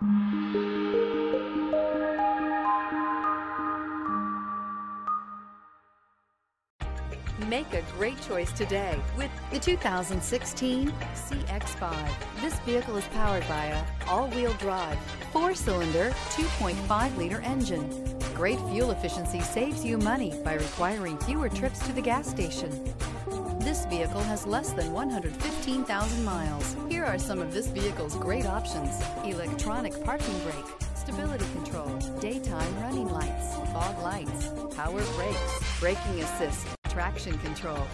Make a great choice today with the 2016 CX-5. This vehicle is powered by a all-wheel drive, four-cylinder, 2.5-liter engine. Great fuel efficiency saves you money by requiring fewer trips to the gas station. This vehicle has less than 115,000 miles. Here are some of this vehicle's great options. Electronic parking brake, stability control, daytime running lights, fog lights, power brakes, braking assist, traction control.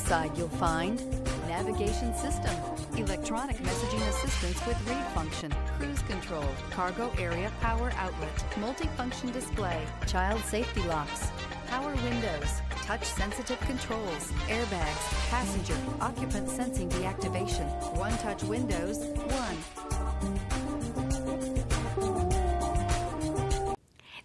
Inside you'll find navigation system, electronic messaging assistance with read function, cruise control, cargo area power outlet, multifunction display, child safety locks, power windows, touch sensitive controls, airbags, passenger, occupant sensing deactivation, one touch windows, one.